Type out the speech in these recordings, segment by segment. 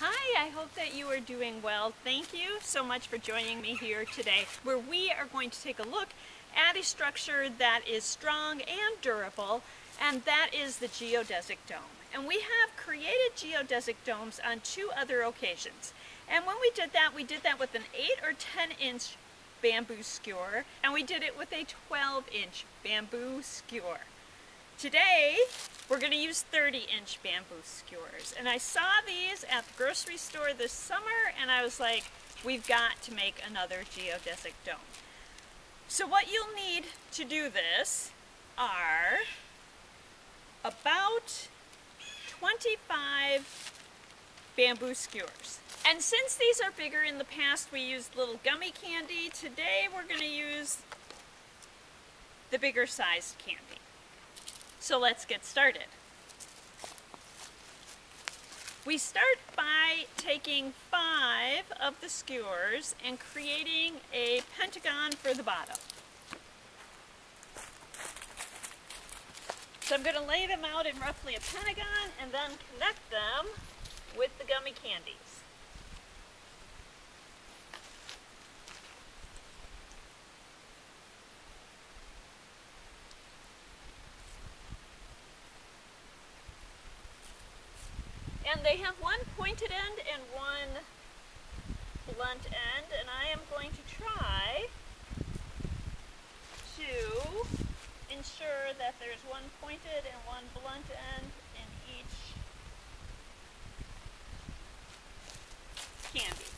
Hi, I hope that you are doing well. Thank you so much for joining me here today, where we are going to take a look at a structure that is strong and durable, and that is the geodesic dome. And we have created geodesic domes on two other occasions. And when we did that, we did that with an 8 or 10 inch bamboo skewer, and we did it with a 12 inch bamboo skewer. Today, we're going to use 30 inch bamboo skewers. And I saw these at the grocery store this summer and I was like, we've got to make another geodesic dome. So what you'll need to do this are about 25 bamboo skewers. And since these are bigger in the past we used little gummy candy, today we're going to use the bigger sized candy. So let's get started. We start by taking five of the skewers and creating a pentagon for the bottom. So I'm going to lay them out in roughly a pentagon and then connect them with the gummy candies. And they have one pointed end and one blunt end, and I am going to try to ensure that there's one pointed and one blunt end in each candy.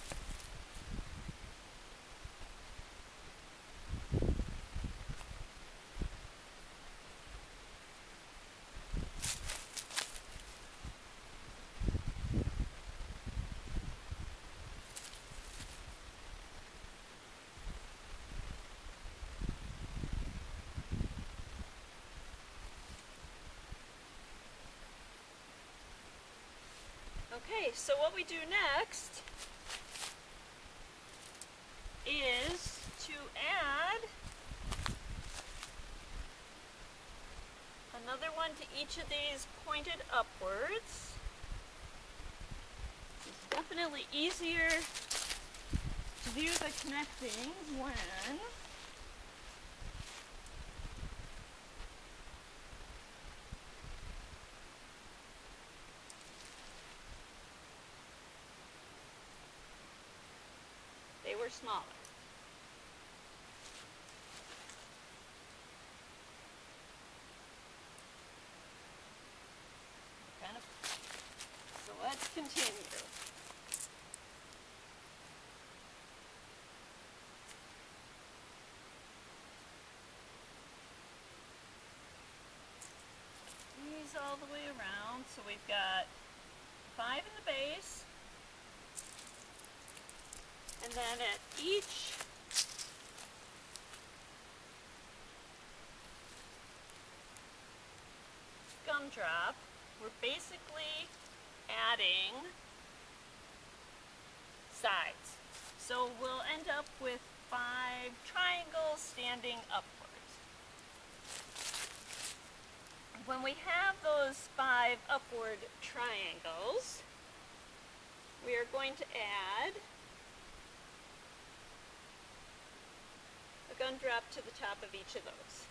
So what we do next is to add another one to each of these pointed upwards. It's definitely easier to do the connecting when smaller. Kind of. So let's continue. These all the way around. So we've got five in the base, and then at each gumdrop, we're basically adding sides. So we'll end up with five triangles standing upwards. When we have those five upward triangles, we are going to add gumdrop to the top of each of those.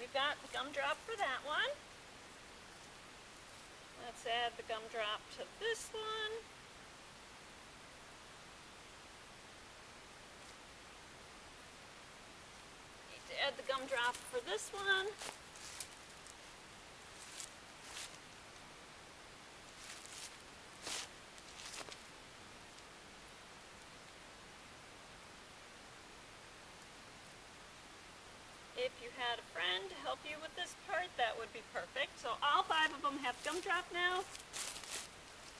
We've got the gumdrop for that one. Let's add the gumdrop to this one. Need to add the gumdrop for this one. If you had a friend to help you with this part, that would be perfect. So all five of them have gumdrop now.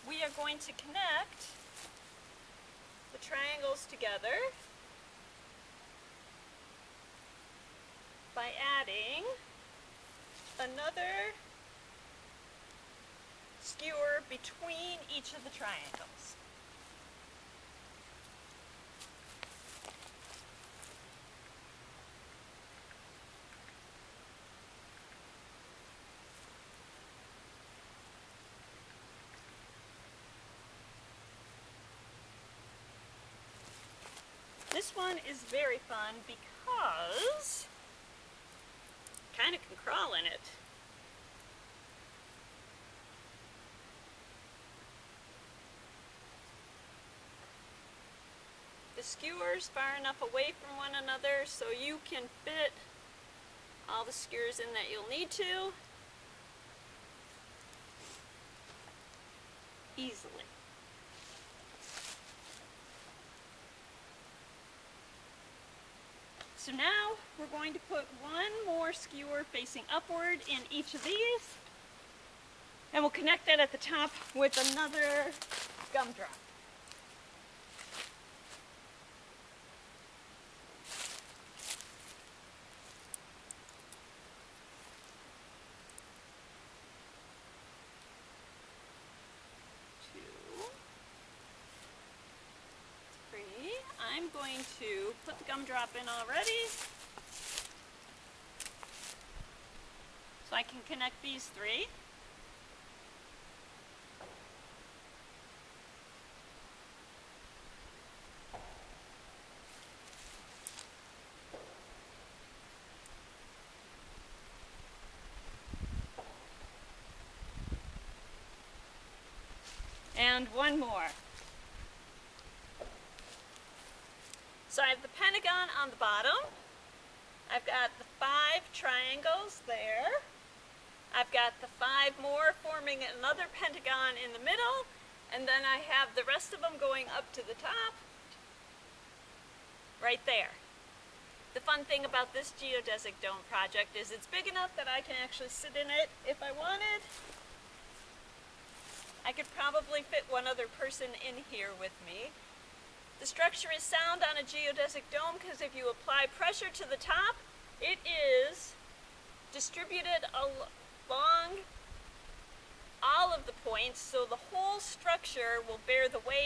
We are going to connect the triangles together by adding another skewer between each of the triangles. This one is very fun because kind of can crawl in it. The skewers far enough away from one another so you can fit all the skewers in that you'll need to So now we're going to put one more skewer facing upward in each of these and we'll connect that at the top with another gumdrop. I'm going to put the gumdrop in already. So I can connect these three. And one more. So I have pentagon on the bottom. I've got the five triangles there. I've got the five more forming another pentagon in the middle. And then I have the rest of them going up to the top. Right there. The fun thing about this geodesic dome project is it's big enough that I can actually sit in it if I wanted. I could probably fit one other person in here with me. The structure is sound on a geodesic dome because if you apply pressure to the top, it is distributed along all of the points so the whole structure will bear the weight